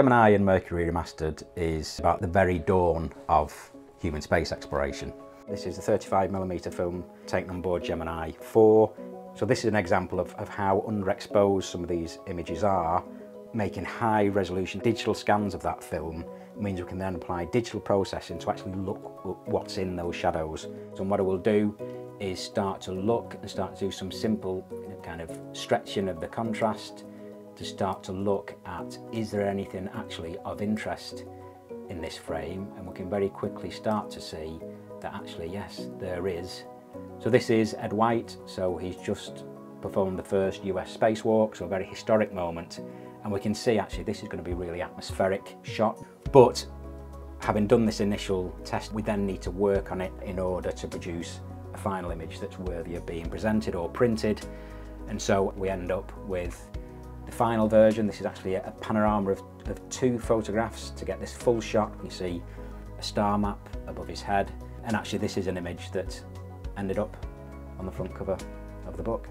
Gemini and Mercury Remastered is about the very dawn of human space exploration. This is a 35mm film taken on board Gemini 4. So this is an example of, of how underexposed some of these images are. Making high resolution digital scans of that film means we can then apply digital processing to actually look what's in those shadows. So what I will do is start to look and start to do some simple kind of stretching of the contrast to start to look at is there anything actually of interest in this frame? And we can very quickly start to see that actually yes there is. So this is Ed White. So he's just performed the first US spacewalk so a very historic moment. And we can see actually this is going to be really atmospheric shot. But having done this initial test we then need to work on it in order to produce a final image that's worthy of being presented or printed. And so we end up with the final version. This is actually a panorama of, of two photographs to get this full shot. You see a star map above his head and actually this is an image that ended up on the front cover of the book.